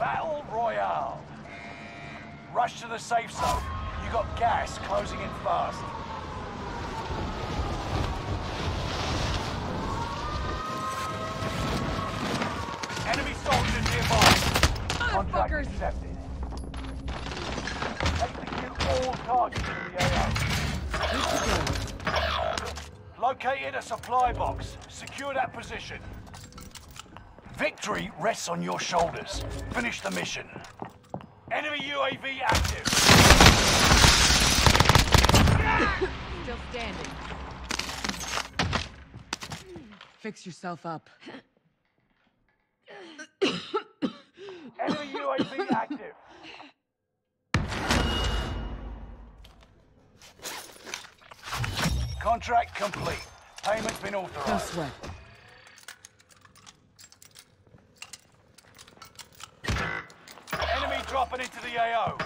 Battle Royale. Rush to the safe zone. You got gas closing in fast. Enemy soldiers nearby. Contract Motherfuckers! accepted. Execute all targets in the AO. Located a supply box. Secure that position. Victory rests on your shoulders. Finish the mission. Enemy UAV active. Still standing. Fix yourself up. Enemy UAV active. Contract complete. Payment's been No authorized. sweat. Enemy dropping into the AO.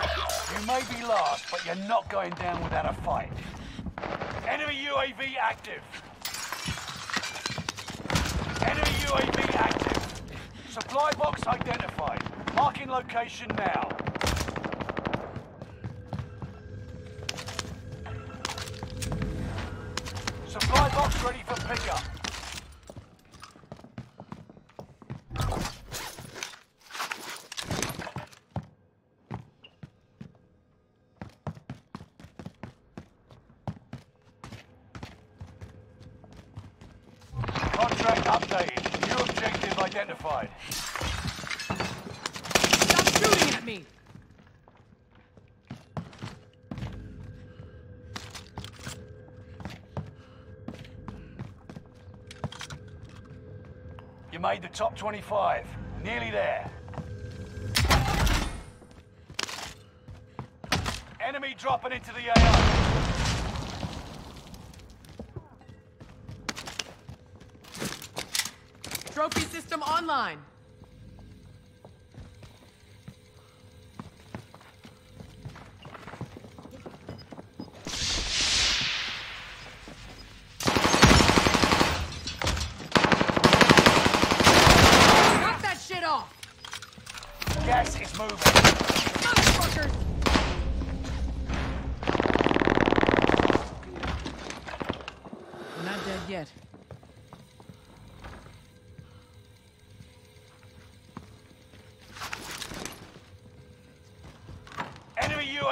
You may be last, but you're not going down without a fight. Enemy UAV active. Enemy UAV active. Supply box identified. Marking location now. Supply box ready for pickup. Contract updated. New objective identified. Stop shooting at me! You made the top 25. Nearly there. Enemy dropping into the AO. Trophy system online.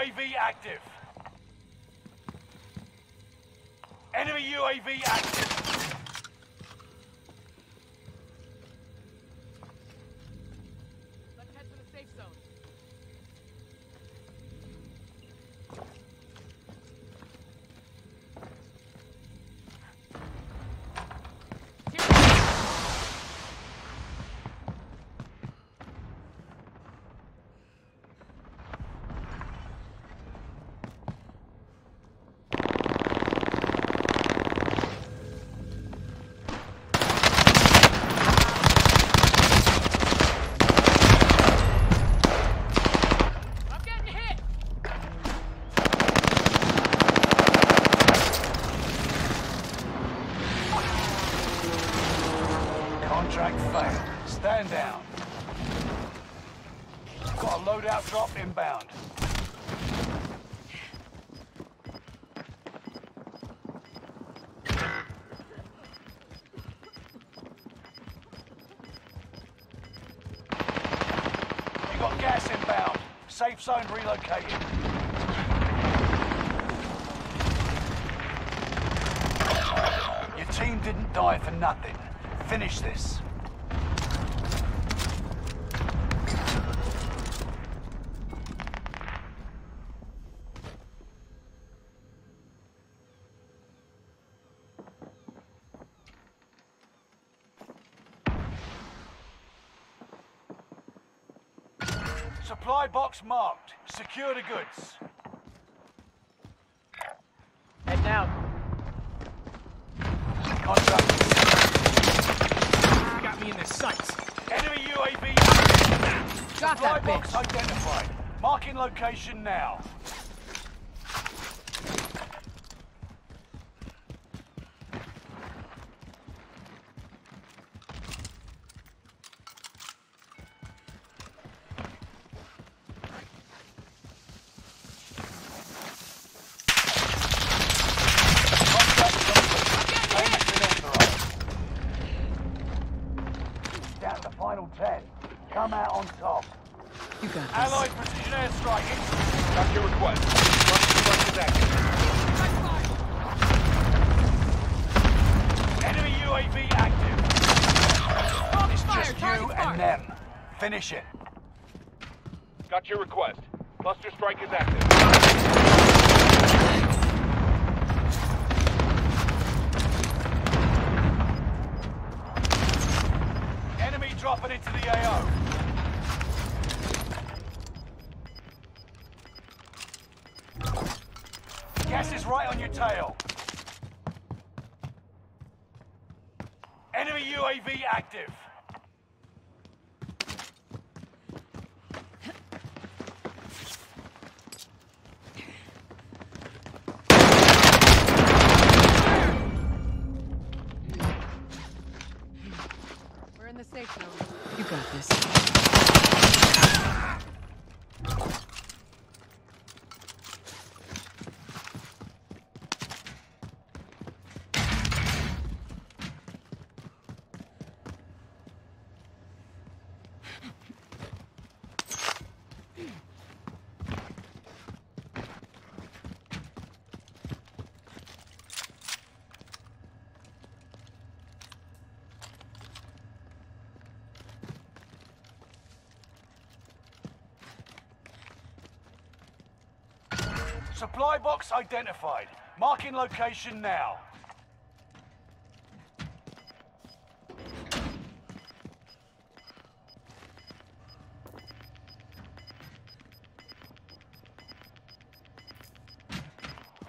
UAV active. Enemy UAV active. Inbound. You got gas inbound. Safe zone relocated. Your team didn't die for nothing. Finish this. Supply box marked. Secure the goods. Head down. Contract. Got me in the sights. Enemy UAV. Got Supply that box bitch. identified. Marking location now. request. Cluster strike is active. Enemy UAV active. Target fire, Just target you fire. and them. Finish it. Got your request. Cluster strike is active. Enemy dropping into the AO. Gas is right on your tail. Enemy UAV active. We're in the safe zone. You got this. Supply box identified. Marking location now.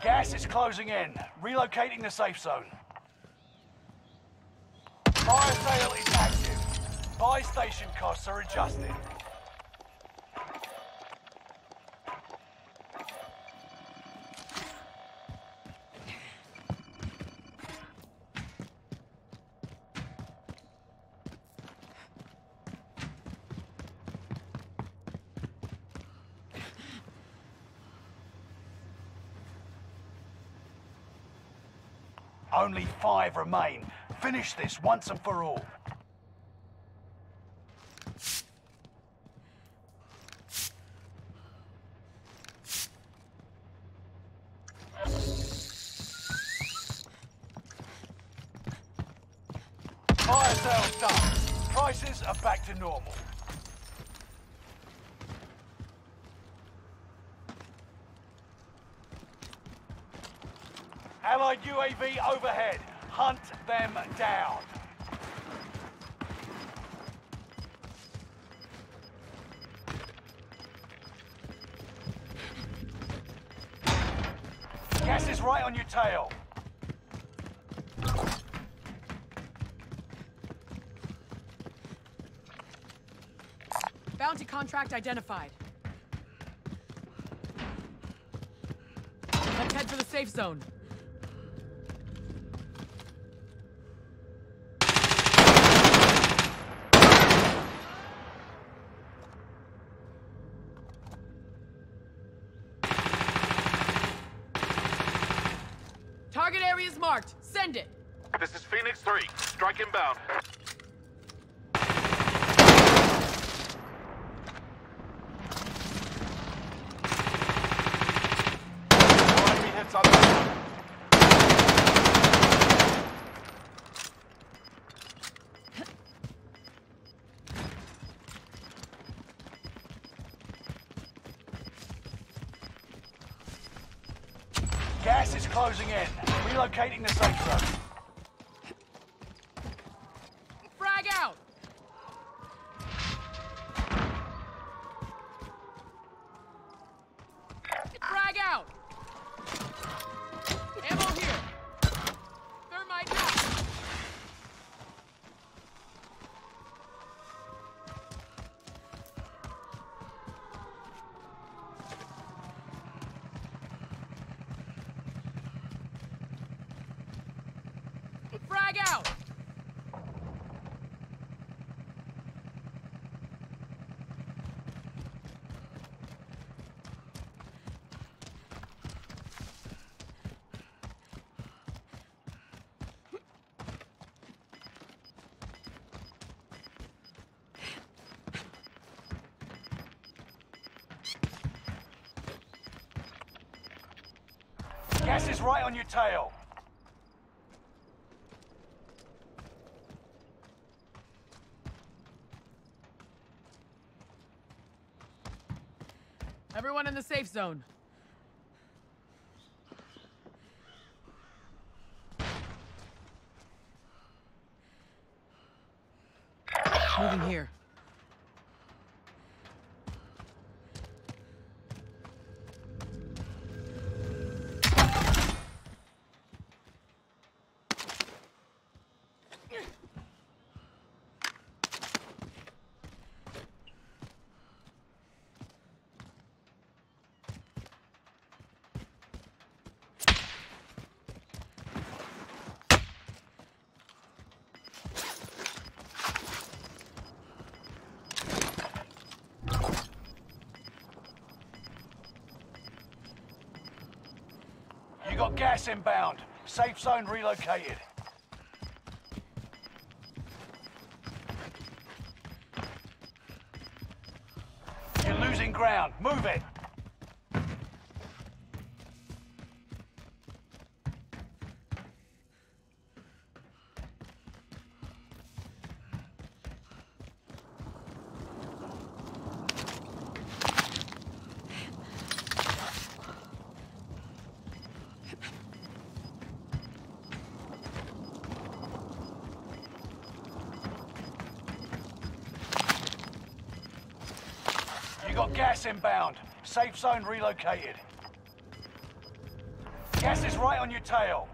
Gas is closing in. Relocating the safe zone. Fire sale is active. Buy station costs are adjusted. Five remain. Finish this once and for all. Fire sales done. Prices are back to normal. Allied UAV overhead. Hunt them down. Gas is right on your tail. Bounty contract identified. Let's head for the safe zone. Marked. Send it. This is Phoenix 3. Strike inbound. More enemy hits on the Gas is closing in. Relocating the safe zone. Gas is right on your tail. Everyone in the safe zone. Moving here. Got gas inbound. Safe zone relocated. You're losing ground. Move it. You got gas inbound. Safe zone relocated. Gas is right on your tail.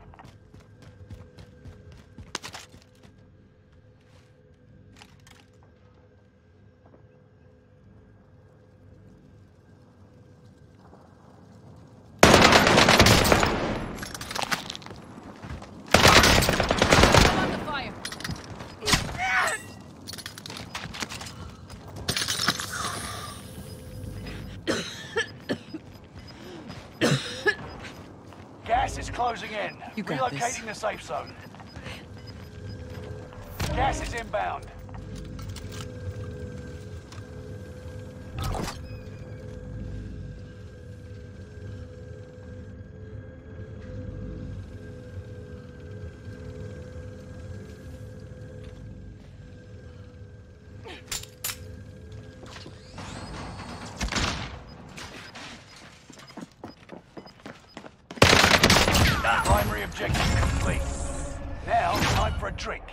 Gas is closing in. You got Relocating this. the safe zone. Gas is inbound. Primary objective complete. Now, time for a drink.